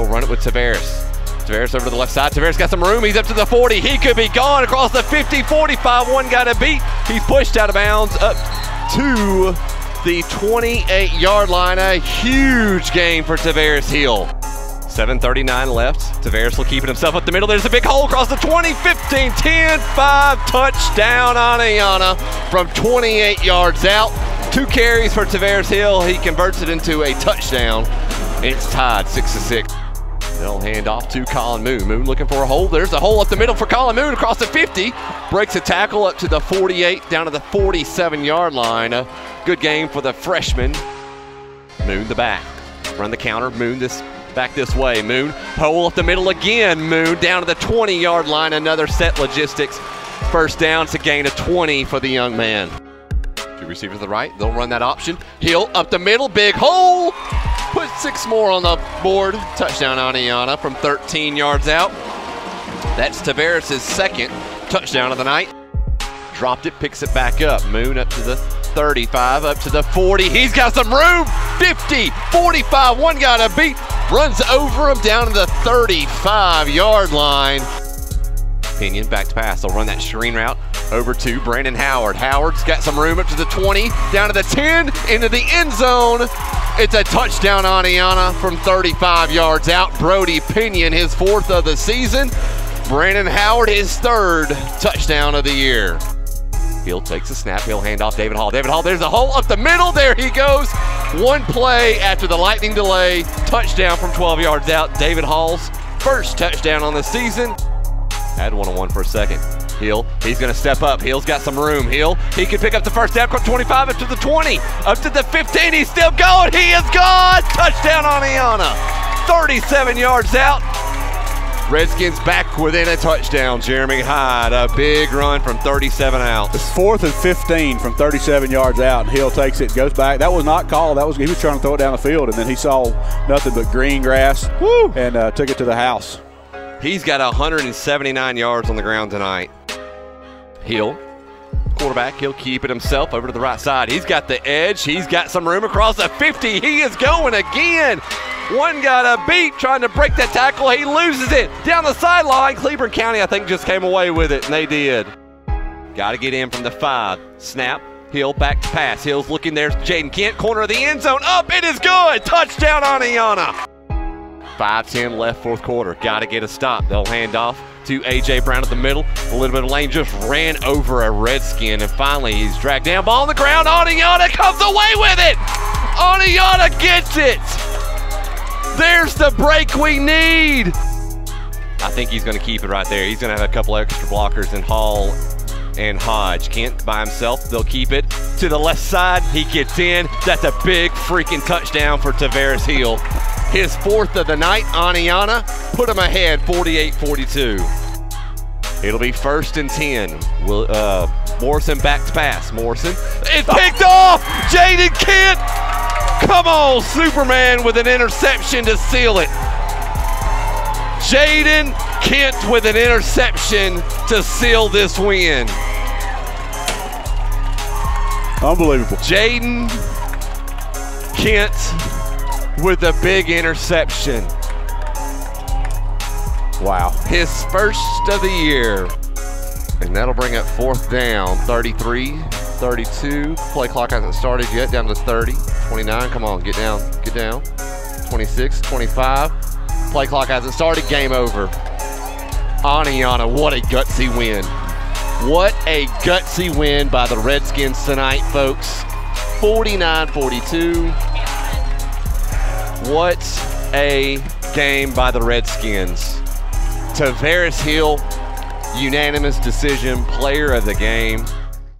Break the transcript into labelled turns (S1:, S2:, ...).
S1: They'll run it with Tavares. Tavares over to the left side. Tavares got some room. He's up to the 40. He could be gone across the 50, 45. One got a beat. He's pushed out of bounds up to the 28 yard line. A huge game for Tavares Hill. 7.39 left. Tavares will keep it himself up the middle. There's a big hole across the 20, 15, 10, 5. Touchdown Oneonta from 28 yards out. Two carries for Tavares Hill. He converts it into a touchdown. It's tied 6 to 6. They'll hand off to Colin Moon. Moon looking for a hole. There's a hole up the middle for Colin Moon across the 50. Breaks a tackle up to the 48, down to the 47 yard line. A good game for the freshman. Moon the back. Run the counter. Moon this back this way. Moon hole up the middle again. Moon down to the 20 yard line. Another set logistics. First down to gain a 20 for the young man. Two receivers to the right. They'll run that option. Hill up the middle. Big hole. Six more on the board. Touchdown Oneonta from 13 yards out. That's Tavares' second touchdown of the night. Dropped it, picks it back up. Moon up to the 35, up to the 40. He's got some room. 50, 45. One got a beat. Runs over him down to the 35 yard line. Pinion back to pass. They'll run that screen route over to Brandon Howard. Howard's got some room up to the 20, down to the 10, into the end zone. It's a touchdown Oneonta from 35 yards out. Brody Pinion, his fourth of the season. Brandon Howard, his third touchdown of the year. Hill takes a snap. He'll hand off David Hall. David Hall, there's a hole up the middle. There he goes. One play after the lightning delay. Touchdown from 12 yards out. David Hall's first touchdown on the season. Had one on one for a second. Hill, he's going to step up. Hill's got some room. Hill, he can pick up the first down from 25 up to the 20, up to the 15. He's still going. He is gone. Touchdown Oneonta. 37 yards out. Redskins back within a touchdown. Jeremy Hyde, a big run from 37 out.
S2: It's fourth and 15 from 37 yards out, and Hill takes it, goes back. That was not called. That was he was trying to throw it down the field, and then he saw nothing but green grass, Woo! and uh, took it to the house.
S1: He's got 179 yards on the ground tonight. Hill, quarterback, he'll keep it himself over to the right side. He's got the edge. He's got some room across the 50. He is going again. One got a beat trying to break that tackle. He loses it down the sideline. Cleburne County, I think, just came away with it, and they did. Got to get in from the five. Snap. Hill back to pass. Hill's looking there. Jaden Kent, corner of the end zone. Up. It is good. Touchdown on Oneonta. 5-10 left fourth quarter. Got to get a stop. They'll hand off to A.J. Brown at the middle. A little bit of lane just ran over a Redskin, and finally he's dragged down. Ball on the ground. Oneonta comes away with it. Oneonta gets it. There's the break we need. I think he's going to keep it right there. He's going to have a couple extra blockers in Hall and Hodge. Kent by himself. They'll keep it to the left side. He gets in. That's a big freaking touchdown for Tavares Hill. His fourth of the night. Oneonta put him ahead 48 42. It'll be first and 10. Will, uh, Morrison back to pass. Morrison. It's picked off. Jaden Kent. Come on, Superman with an interception to seal it. Jaden Kent with an interception to seal this win.
S2: Unbelievable.
S1: Jaden Kent with a big interception.
S2: Wow.
S1: His first of the year. And that'll bring up fourth down 33, 32. Play clock hasn't started yet, down to 30, 29. Come on, get down, get down. 26, 25. Play clock hasn't started, game over. Oneonta, what a gutsy win. What a gutsy win by the Redskins tonight, folks. 49 42. What a game by the Redskins. Tavares Hill, unanimous decision, player of the game.